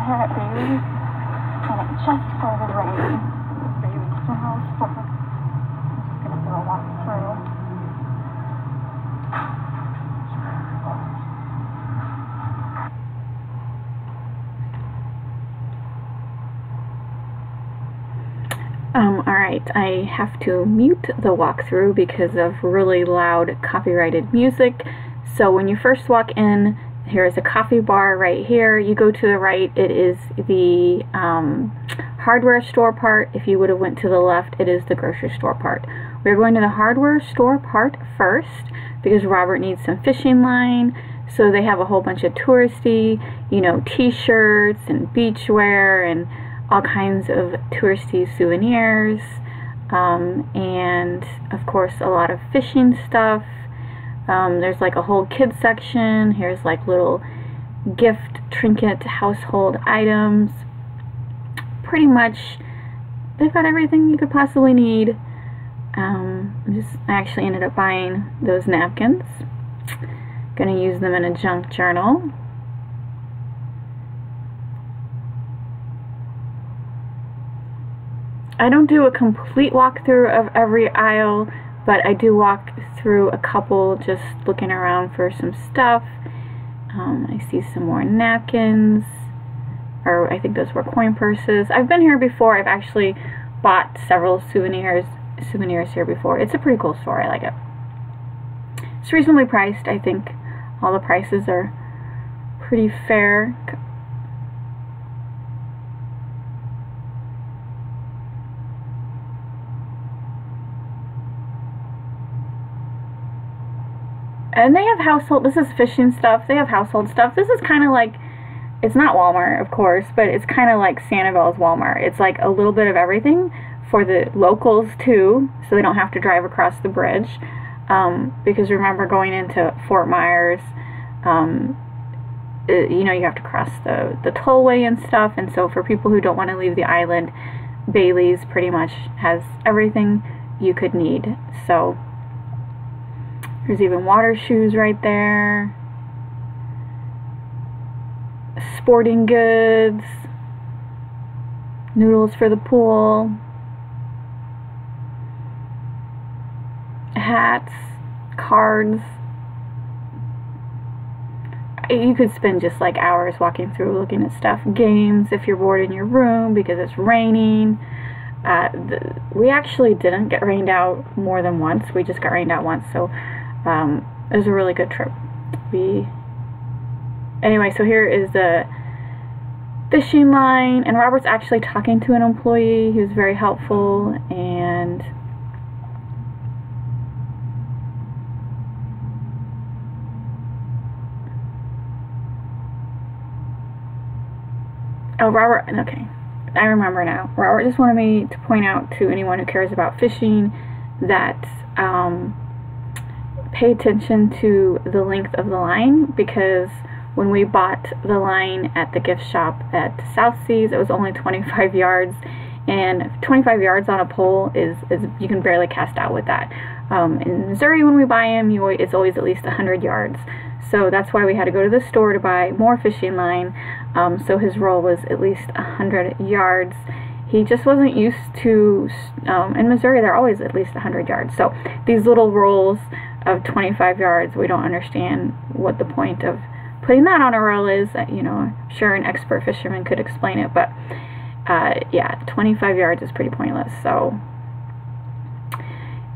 and it just started raining. General Store. I'm just gonna do a walk through. Um, alright, I have to mute the walkthrough because of really loud copyrighted music. So when you first walk in, here is a coffee bar right here. You go to the right, it is the um, hardware store part. If you would have went to the left, it is the grocery store part. We're going to the hardware store part first because Robert needs some fishing line. So they have a whole bunch of touristy, you know, t-shirts and beachwear and all kinds of touristy souvenirs, um, and of course a lot of fishing stuff. Um, there's like a whole kids section. Here's like little gift, trinket, household items. Pretty much, they've got everything you could possibly need. Um, just I actually ended up buying those napkins. Gonna use them in a junk journal. I don't do a complete walkthrough of every aisle, but I do walk through a couple just looking around for some stuff. Um, I see some more napkins, or I think those were coin purses. I've been here before. I've actually bought several souvenirs souvenirs here before. It's a pretty cool store. I like it. It's reasonably priced. I think all the prices are pretty fair And they have household, this is fishing stuff. They have household stuff. This is kind of like, it's not Walmart, of course, but it's kind of like Sanibel's Walmart. It's like a little bit of everything for the locals too, so they don't have to drive across the bridge. Um, because remember going into Fort Myers, um, it, you know, you have to cross the, the tollway and stuff. And so for people who don't want to leave the island, Bailey's pretty much has everything you could need. So there's even water shoes right there. Sporting goods. Noodles for the pool. Hats. Cards. You could spend just like hours walking through looking at stuff. Games if you're bored in your room because it's raining. Uh, the, we actually didn't get rained out more than once. We just got rained out once, so um, it was a really good trip. We anyway, so here is the fishing line, and Robert's actually talking to an employee. He was very helpful, and oh, Robert. Okay, I remember now. Robert just wanted me to point out to anyone who cares about fishing that. Um, pay attention to the length of the line because when we bought the line at the gift shop at South Seas, it was only 25 yards, and 25 yards on a pole is, is you can barely cast out with that. Um, in Missouri, when we buy them, you, it's always at least 100 yards. So that's why we had to go to the store to buy more fishing line. Um, so his roll was at least 100 yards. He just wasn't used to, um, in Missouri, they're always at least 100 yards. So these little rolls of 25 yards, we don't understand what the point of putting that on a reel is. You know, I'm sure an expert fisherman could explain it, but uh, yeah, 25 yards is pretty pointless. So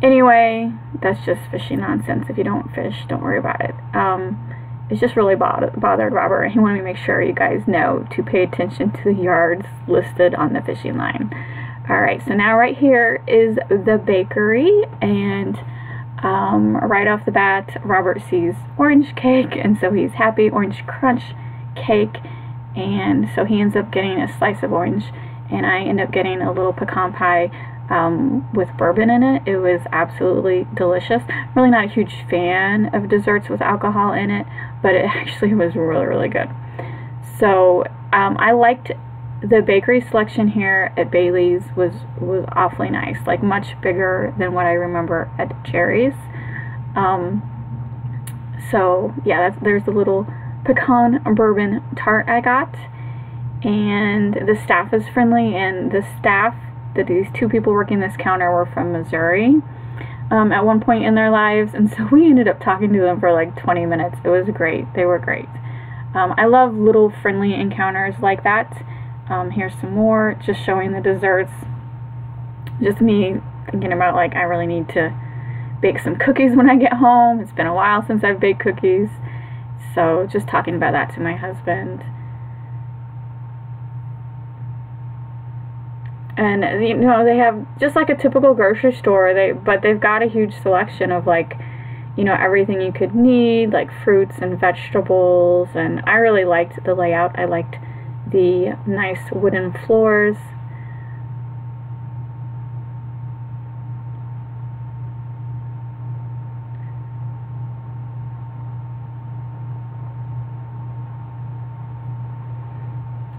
anyway, that's just fishing nonsense. If you don't fish, don't worry about it. Um, it's just really bothered, bothered Robert. He wanted to make sure you guys know to pay attention to the yards listed on the fishing line. Alright, so now right here is the bakery, and um, right off the bat, Robert sees orange cake, and so he's happy. Orange crunch cake, and so he ends up getting a slice of orange, and I end up getting a little pecan pie um, with bourbon in it. It was absolutely delicious. Really not a huge fan of desserts with alcohol in it, but it actually was really, really good. So um, I liked the bakery selection here at Bailey's was was awfully nice, like much bigger than what I remember at Jerry's. Um, so yeah, there's the little pecan bourbon tart I got, and the staff is friendly and the staff that these two people working this counter were from Missouri um, at one point in their lives. And so we ended up talking to them for like 20 minutes. It was great. They were great. Um, I love little friendly encounters like that um, here's some more just showing the desserts. Just me thinking about like I really need to bake some cookies when I get home. It's been a while since I've baked cookies. So just talking about that to my husband. And you know they have just like a typical grocery store they but they've got a huge selection of like you know everything you could need like fruits and vegetables. And I really liked the layout. I liked the nice wooden floors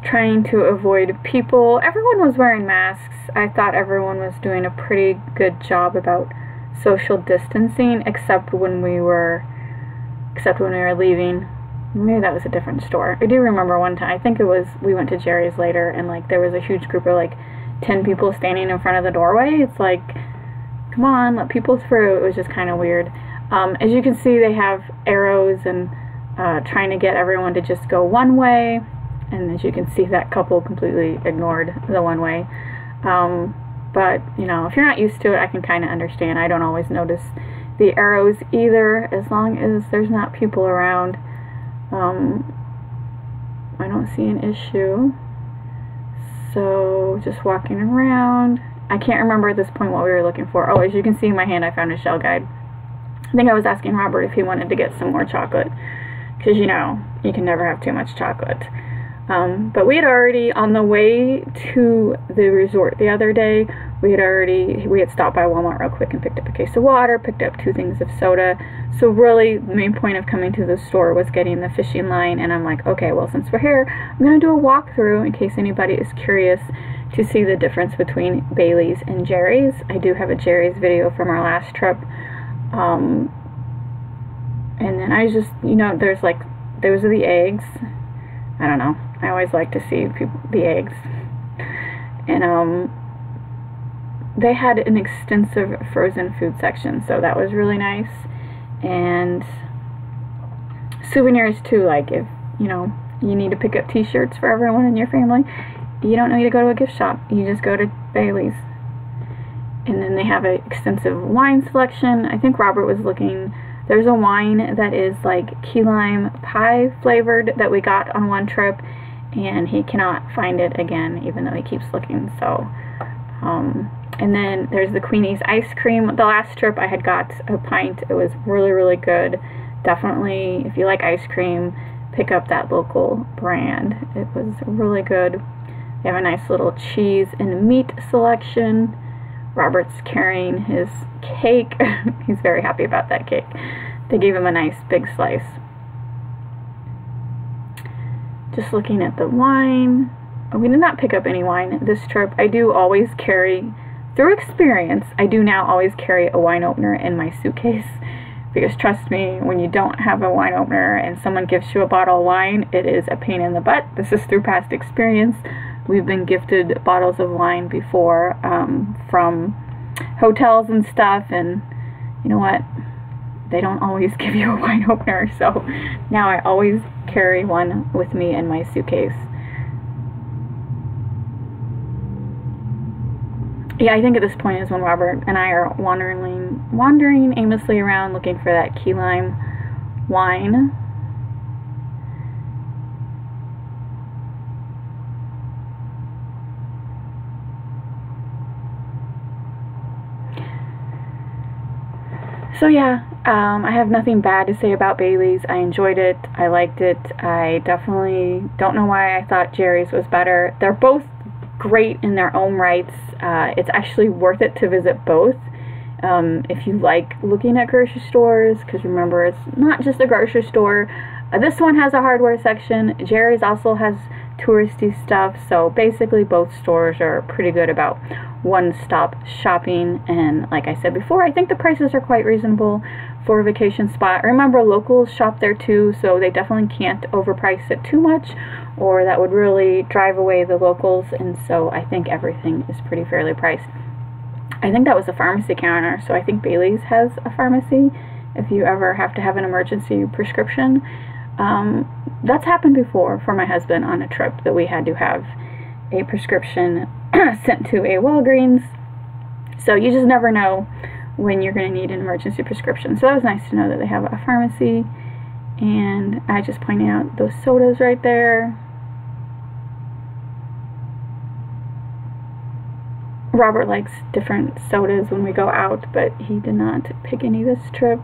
trying to avoid people. Everyone was wearing masks. I thought everyone was doing a pretty good job about social distancing, except when we were, except when we were leaving. Maybe that was a different store. I do remember one time. I think it was we went to Jerry's later, and like there was a huge group of like ten people standing in front of the doorway. It's like, come on, let people through. It was just kind of weird. Um, as you can see, they have arrows and uh, trying to get everyone to just go one way and as you can see that couple completely ignored the one way um, but you know if you're not used to it I can kind of understand I don't always notice the arrows either as long as there's not people around um, I don't see an issue. So just walking around. I can't remember at this point what we were looking for. Oh as you can see in my hand I found a shell guide. I think I was asking Robert if he wanted to get some more chocolate. Because you know you can never have too much chocolate. Um, but we had already, on the way to the resort the other day, we had already, we had stopped by Walmart real quick and picked up a case of water, picked up two things of soda. So really, the main point of coming to the store was getting the fishing line. And I'm like, okay, well, since we're here, I'm going to do a walkthrough in case anybody is curious to see the difference between Bailey's and Jerry's. I do have a Jerry's video from our last trip. Um, and then I just, you know, there's like, those are the eggs. I don't know. I always like to see people, the eggs. And um, they had an extensive frozen food section, so that was really nice. And souvenirs too, like if, you know, you need to pick up t-shirts for everyone in your family, you don't need to go to a gift shop. You just go to Bailey's. And then they have an extensive wine selection. I think Robert was looking there's a wine that is like key lime pie flavored that we got on one trip and he cannot find it again even though he keeps looking so um, and then there's the Queenie's ice cream. The last trip I had got a pint. It was really really good. Definitely if you like ice cream pick up that local brand. It was really good. They have a nice little cheese and meat selection. Robert's carrying his cake. He's very happy about that cake. They gave him a nice big slice. Just looking at the wine. We did not pick up any wine this trip. I do always carry, through experience, I do now always carry a wine opener in my suitcase. Because trust me, when you don't have a wine opener and someone gives you a bottle of wine, it is a pain in the butt. This is through past experience. We've been gifted bottles of wine before um, from hotels and stuff, and you know what? They don't always give you a wine opener, so now I always carry one with me in my suitcase. Yeah, I think at this point is when Robert and I are wandering, wandering aimlessly around looking for that key lime wine. So yeah, um, I have nothing bad to say about Bailey's. I enjoyed it. I liked it. I definitely don't know why I thought Jerry's was better. They're both great in their own rights. Uh, it's actually worth it to visit both. Um, if you like looking at grocery stores, because remember, it's not just a grocery store. Uh, this one has a hardware section. Jerry's also has touristy stuff. So basically, both stores are pretty good about one stop shopping. And like I said before, I think the prices are quite reasonable for a vacation spot. Remember, locals shop there too, so they definitely can't overprice it too much or that would really drive away the locals. And so I think everything is pretty fairly priced. I think that was a pharmacy counter, so I think Bailey's has a pharmacy if you ever have to have an emergency prescription. Um, that's happened before for my husband on a trip that we had to have a prescription sent to a Walgreens. So you just never know when you're going to need an emergency prescription. So that was nice to know that they have a pharmacy. And I just pointed out those sodas right there. Robert likes different sodas when we go out, but he did not pick any this trip.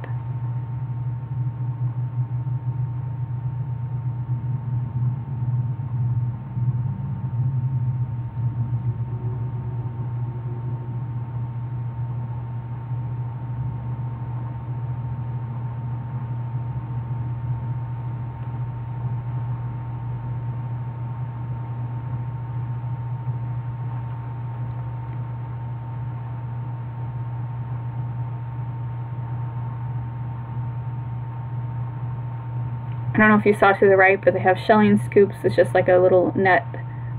I don't know if you saw to the right, but they have shelling scoops. It's just like a little net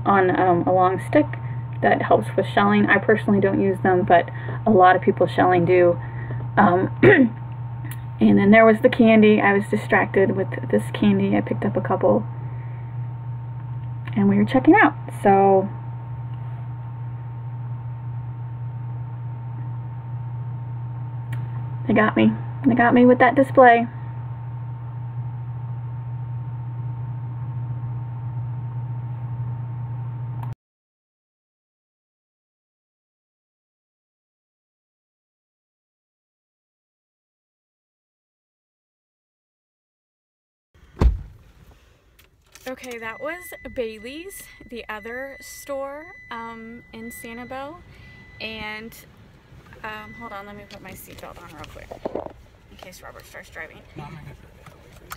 on um, a long stick that helps with shelling. I personally don't use them, but a lot of people shelling do. Um, and then there was the candy. I was distracted with this candy. I picked up a couple. And we were checking out. So they got me. They got me with that display. Okay, that was Bailey's, the other store um, in Sanibel. And um, hold on, let me put my seatbelt on real quick in case Robert starts driving.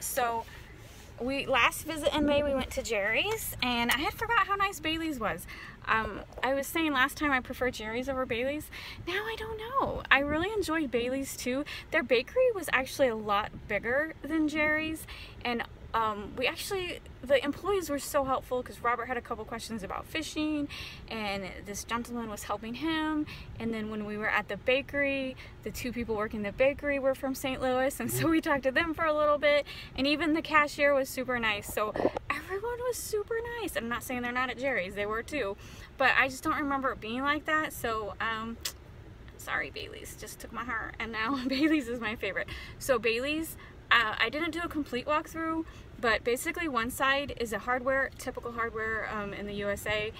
So we last visit in May we went to Jerry's and I had forgot how nice Bailey's was. Um, I was saying last time I prefer Jerry's over Bailey's. Now I don't know. I really enjoyed Bailey's too. Their bakery was actually a lot bigger than Jerry's and um, we actually, the employees were so helpful because Robert had a couple questions about fishing and this gentleman was helping him. And then when we were at the bakery, the two people working the bakery were from St. Louis. And so we talked to them for a little bit. And even the cashier was super nice. So everyone was super nice. I'm not saying they're not at Jerry's, they were too. But I just don't remember it being like that. So, um, sorry Bailey's just took my heart and now Bailey's is my favorite so Bailey's uh, I didn't do a complete walkthrough but basically one side is a hardware, typical hardware um, in the USA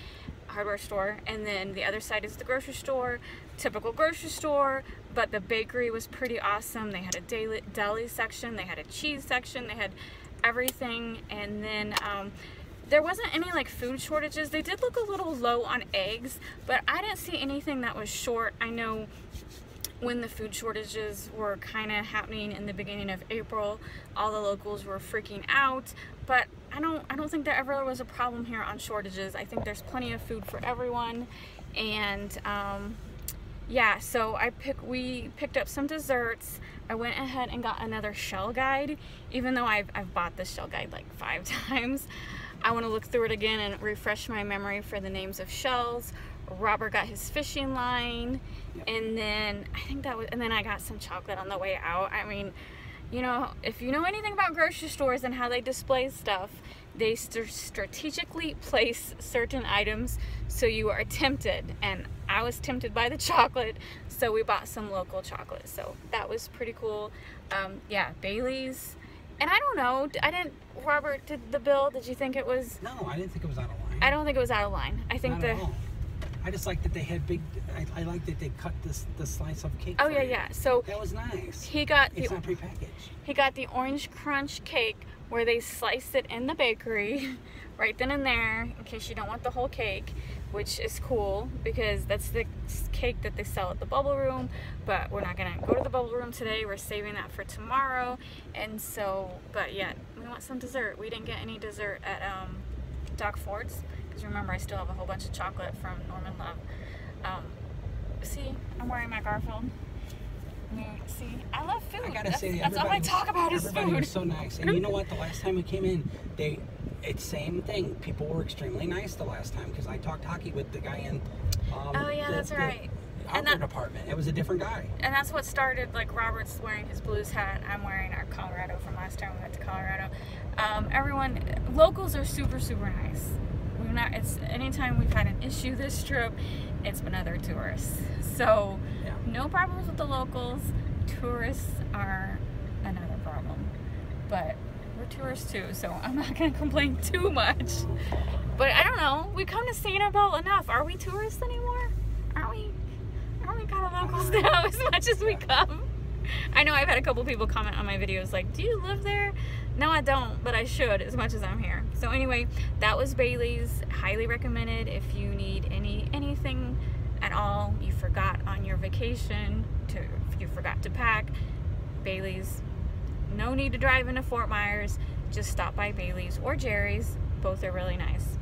hardware store, and then the other side is the grocery store, typical grocery store, but the bakery was pretty awesome. They had a deli, deli section, they had a cheese section, they had everything, and then um, there wasn't any like food shortages. They did look a little low on eggs, but I didn't see anything that was short. I know when the food shortages were kind of happening in the beginning of April, all the locals were freaking out. But I don't, I don't think there ever was a problem here on shortages. I think there's plenty of food for everyone, and um, yeah. So I pick, we picked up some desserts. I went ahead and got another shell guide, even though I've, I've bought this shell guide like five times. I want to look through it again and refresh my memory for the names of shells Robert got his fishing line, yep. and then I think that was, and then I got some chocolate on the way out. I mean, you know, if you know anything about grocery stores and how they display stuff, they st strategically place certain items so you are tempted. And I was tempted by the chocolate, so we bought some local chocolate. So that was pretty cool. Um, yeah, Bailey's. And I don't know, I didn't, Robert did the bill. Did you think it was? No, I didn't think it was out of line. I don't think it was out of line. I think Not the. I just like that they had big. I, I like that they cut this the slice of cake. Oh yeah, you. yeah. So that was nice. He got it's the, not prepackaged. He got the orange crunch cake where they sliced it in the bakery, right then and there, in case you don't want the whole cake, which is cool because that's the cake that they sell at the Bubble Room. But we're not gonna go to the Bubble Room today. We're saving that for tomorrow. And so, but yeah, we want some dessert. We didn't get any dessert at um, Doc Ford's. Because remember, I still have a whole bunch of chocolate from Norman Love. Um, see, I'm wearing my Garfield. See, I love food. I gotta that's, say, that's all I talk about is food. was so nice. And you know what? The last time we came in, they it's same thing. People were extremely nice the last time because I talked hockey with the guy in. Um, Oh, yeah, the, that's the right. And outdoor that- department. It was a different guy. and that's what started like robert's wearing his blues hat i'm wearing our colorado from last time we went to colorado um, everyone locals are super super nice not it's anytime we've had an issue this trip it's been other tourists. So Yeah. no problems with the locals. Tourists are another problem. But we're tourists too so i'm not to complain too much. But i don't know we come to sanibel enough. Are we tourists anymore? Aren't we aren't we kind of locals now as much as we come? I know i've had a couple people comment on my videos like do you live there no i don't but i should as much as i'm here. So anyway that was bailey's. Highly recommended if you need any anything at all you forgot on your vacation to you forgot to pack bailey's no need to drive into fort myers. Just stop by bailey's or jerry's. Both are really nice